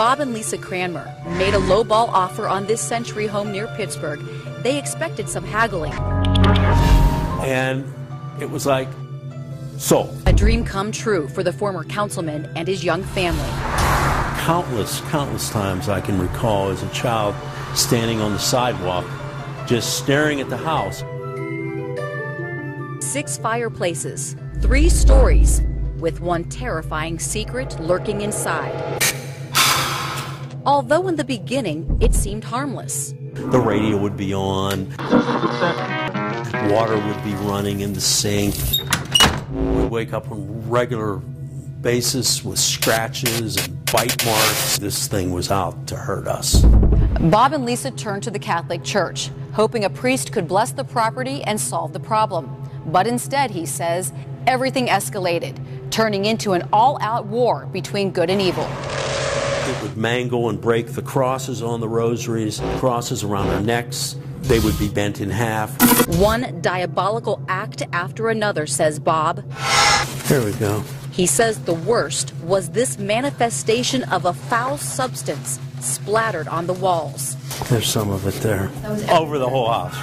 Bob and Lisa Cranmer made a lowball offer on this century home near Pittsburgh. They expected some haggling. And it was like, sold. A dream come true for the former councilman and his young family. Countless, countless times I can recall as a child standing on the sidewalk, just staring at the house. Six fireplaces, three stories, with one terrifying secret lurking inside. Although in the beginning it seemed harmless. The radio would be on, water would be running in the sink. We'd wake up on regular basis with scratches and bite marks. This thing was out to hurt us. Bob and Lisa turned to the Catholic Church, hoping a priest could bless the property and solve the problem. But instead, he says, everything escalated, turning into an all out war between good and evil. It would mangle and break the crosses on the rosaries, crosses around our necks. They would be bent in half. One diabolical act after another, says Bob. There we go. He says the worst was this manifestation of a foul substance splattered on the walls. There's some of it there. Over the whole house,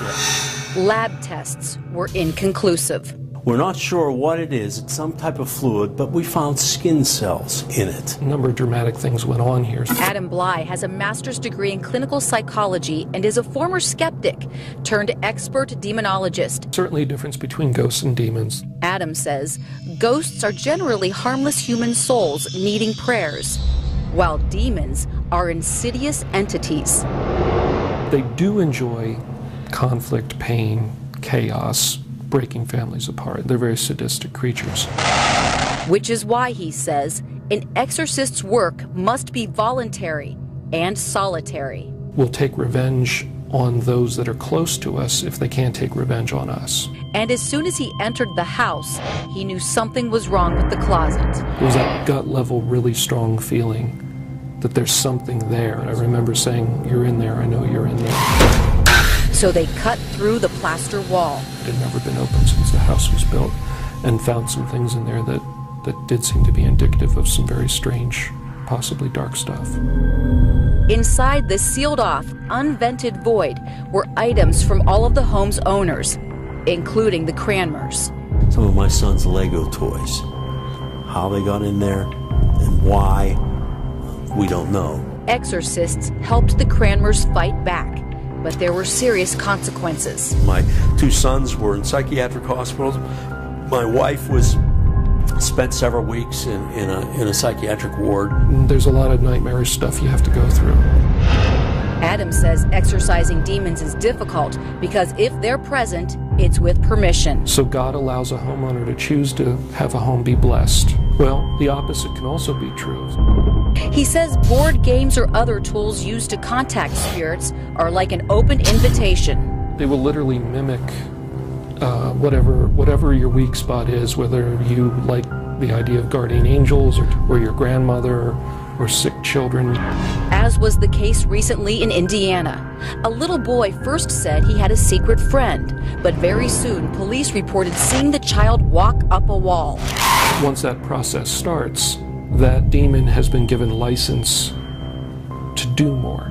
yeah. Lab tests were inconclusive. We're not sure what it is. It's some type of fluid, but we found skin cells in it. A number of dramatic things went on here. Adam Blai has a master's degree in clinical psychology and is a former skeptic turned expert demonologist. Certainly a difference between ghosts and demons. Adam says ghosts are generally harmless human souls needing prayers, while demons are insidious entities. They do enjoy conflict, pain, chaos, breaking families apart. They're very sadistic creatures. Which is why he says an exorcist's work must be voluntary and solitary. We'll take revenge on those that are close to us if they can't take revenge on us. And as soon as he entered the house, he knew something was wrong with the closet. It was that gut level, really strong feeling that there's something there. And I remember saying, You're in there, I know you're in there. So they cut through the plaster wall. It had never been opened since the house was built and found some things in there that, that did seem to be indicative of some very strange, possibly dark stuff. Inside the sealed off, unvented void were items from all of the home's owners, including the Cranmers. Some of my son's Lego toys. How they got in there and why, we don't know. Exorcists helped the Cranmers fight back, but there were serious consequences. My two sons were in psychiatric hospitals. My wife was spent several weeks in, in, a, in a psychiatric ward. There's a lot of nightmarish stuff you have to go through. Adam says exorcising demons is difficult because if they're present, it's with permission. So God allows a homeowner to choose to have a home be blessed. Well, the opposite can also be true. He says board games or other tools used to contact spirits are like an open invitation. They will literally mimic uh, whatever whatever your weak spot is, whether you like the idea of guardian angels or, or your grandmother or sick children. As was the case recently in Indiana. A little boy first said he had a secret friend, but very soon police reported seeing the child walk up a wall. Once that process starts, that demon has been given license to do more.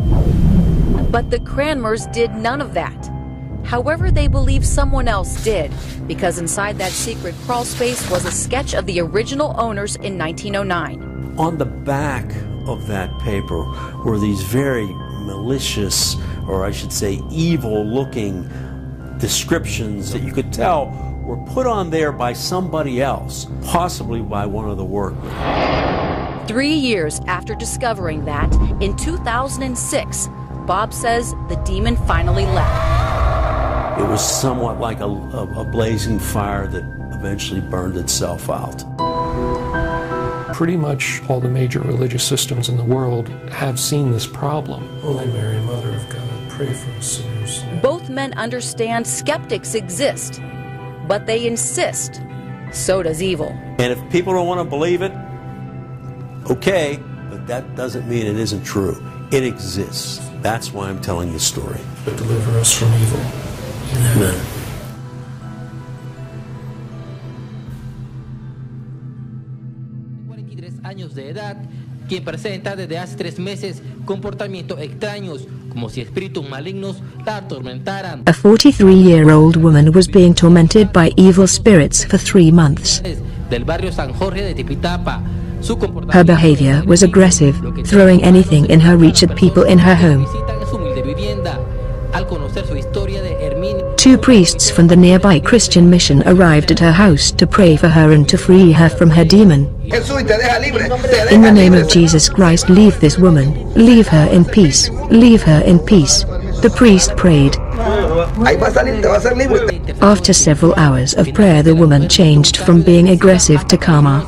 But the Cranmers did none of that. However, they believe someone else did, because inside that secret crawl space was a sketch of the original owners in 1909. On the back of that paper were these very malicious, or I should say, evil looking descriptions that you could tell were put on there by somebody else, possibly by one of the workmen. Three years after discovering that, in 2006, Bob says the demon finally left. It was somewhat like a, a, a blazing fire that eventually burned itself out. Pretty much all the major religious systems in the world have seen this problem. Holy Mary, Mother of God, pray for us sinners. Both men understand skeptics exist, but they insist so does evil. And if people don't want to believe it, okay, but that doesn't mean it isn't true. It exists. That's why I'm telling the story. But deliver us from evil. Amen. años de edad quien presenta desde hace tres meses comportamientos extraños, como si espíritus malignos la atormentaran. A 43-year-old woman was being tormented by evil spirits for three months. Del barrio San Jorge de Tipitapa. Su Her behavior was aggressive, throwing anything in her reach at people in her home. visitan su humilde vivienda. Al conocer su historia de Hermín Two priests from the nearby Christian mission arrived at her house to pray for her and to free her from her demon. Jesús y te deja libre. Te In the name of Jesus Christ, leave this woman. Leave her in peace. Leave her in peace. The priest prayed. Ahí va a salir, te va a hacer libre. After several hours of prayer, the woman changed from being aggressive to calmer.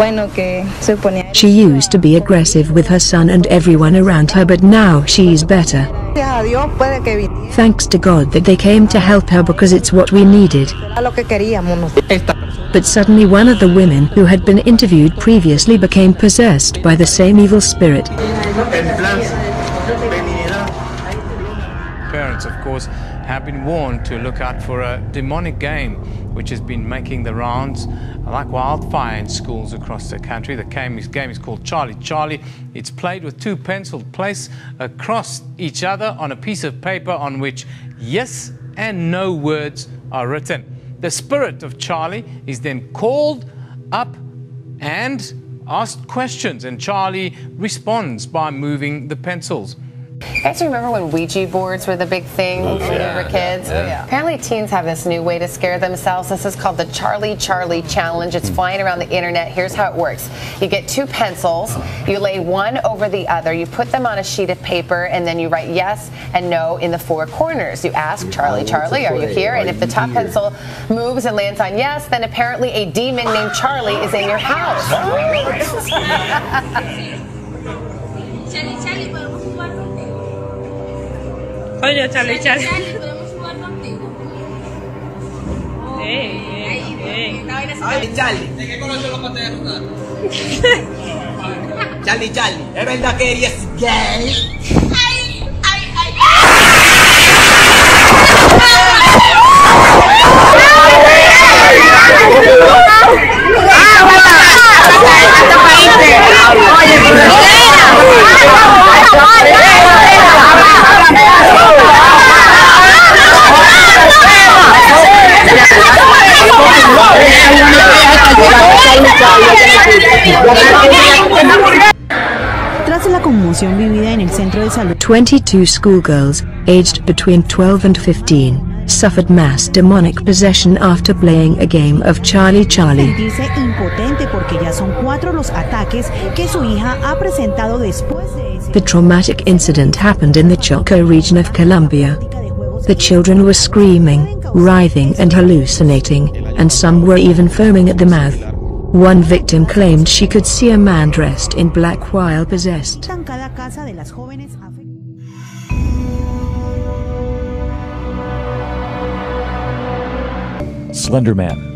Bueno, que se ponía. She used to be aggressive with her son and everyone around her, but now she's better. Gracias a Dios puede que viniera Thanks to God that they came to help her because it's what we needed. lo que queríamos nosotros. Esta But suddenly, one of the women who had been interviewed previously became possessed by the same evil spirit. Parents, of course, have been warned to look out for a demonic game which has been making the rounds like wildfire in schools across the country. The game is, game is called Charlie Charlie. It's played with two pencils placed across each other on a piece of paper on which yes and no words are written. The spirit of Charlie is then called up and asked questions, and Charlie responds by moving the pencils. You guys remember when Ouija boards were the big thing when we were kids? Apparently, teens have this new way to scare themselves. This is called the Charlie Charlie Challenge. It's flying around the internet. Here's how it works you get two pencils, you lay one over the other, you put them on a sheet of paper, and then you write yes and no in the four corners. You ask Charlie Charlie, are you here? And if the top pencil moves and lands on yes, then apparently a demon named Charlie is in your house. Oye, Charlie, Charlie. Charlie, podemos jugar contigo. Ey, ey, se Charlie, Charlie. ¿De qué color son los pasteles Charlie, Charlie. ¿Es verdad que eres gay? ¡Ay, ay, ay! Tras la conmoción vivida en el centro de salud 22 schoolgirls, aged between 12 and 15, suffered mass demonic possession after playing a game of Charlie Charlie. Sentirse porque ya son cuatro los ataques que su hija ha presentado después de ese The traumatic incident happened in the Choco region of Colombia. The children were screaming, writhing, and hallucinating, and some were even foaming at the mouth. One victim claimed she could see a man dressed in black while possessed. en cada casa de las jóvenes afectadas. Slender Man.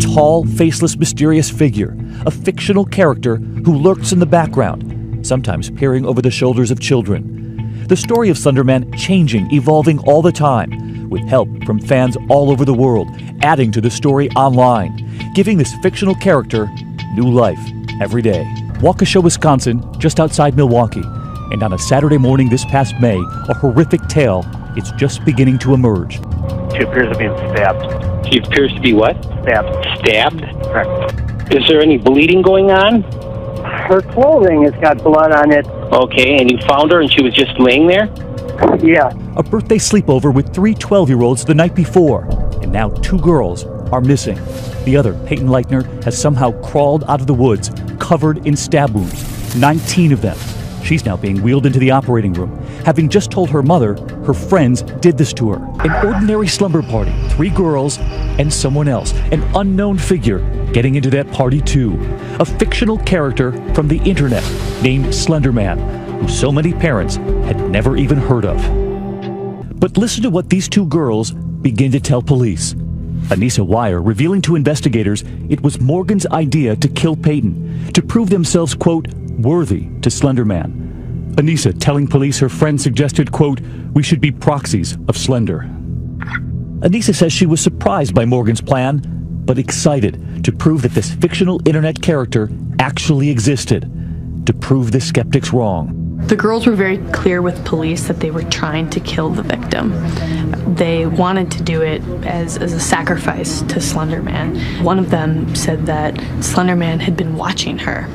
Tall, faceless, mysterious figure, a fictional character who lurks in the background, sometimes peering over the shoulders of children. The story of Slender Man changing, evolving all the time, with help from fans all over the world, adding to the story online, giving this fictional character new life every day. Waukesha, Wisconsin, just outside Milwaukee. And on a Saturday morning this past May, a horrific tale is just beginning to emerge. She appears to be stabbed. She appears to be what? Stabbed. Stabbed? Correct. Is there any bleeding going on? Her clothing has got blood on it. Okay, and you found her and she was just laying there? Yeah. A birthday sleepover with three 12 year olds the night before, and now two girls are missing. The other, Payton Leutner, has somehow crawled out of the woods, covered in stab wounds, 19 of them. She's now being wheeled into the operating room, having just told her mother her friends did this to her. An ordinary slumber party, three girls and someone else, an unknown figure getting into that party too. A fictional character from the internet named Slenderman, who so many parents had never even heard of. But listen to what these two girls begin to tell police. Anissa Weier revealing to investigators it was Morgan's idea to kill Peyton, to prove themselves, quote, worthy to Slender Man. Anissa telling police her friend suggested, quote, we should be proxies of Slender. Anissa says she was surprised by Morgan's plan, but excited to prove that this fictional internet character actually existed to prove the skeptics wrong. The girls were very clear with police that they were trying to kill the victim. They wanted to do it as, as a sacrifice to Slenderman. One of them said that Slenderman had been watching her.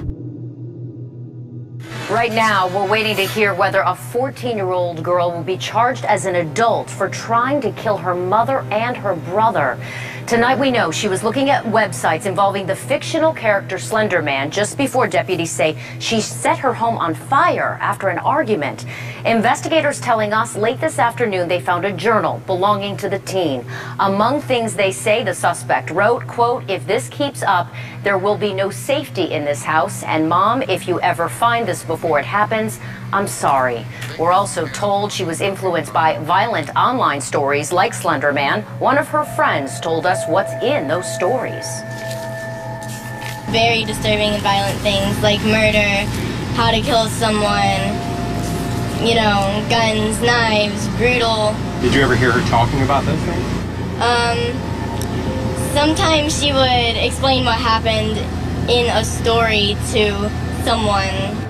Right now, we're waiting to hear whether a 14 year old girl will be charged as an adult for trying to kill her mother and her brother. Tonight, we know she was looking at websites involving the fictional character Slender Man just before deputies say she set her home on fire after an argument. Investigators telling us late this afternoon they found a journal belonging to the teen. Among things they say the suspect wrote, quote, if this keeps up, there will be no safety in this house. And mom, if you ever find this before it happens, I'm sorry. We're also told she was influenced by violent online stories like Slender Man. One of her friends told us what's in those stories. Very disturbing and violent things like murder, how to kill someone, you know, guns, knives, brutal. Did you ever hear her talking about those things? Um, sometimes she would explain what happened in a story to someone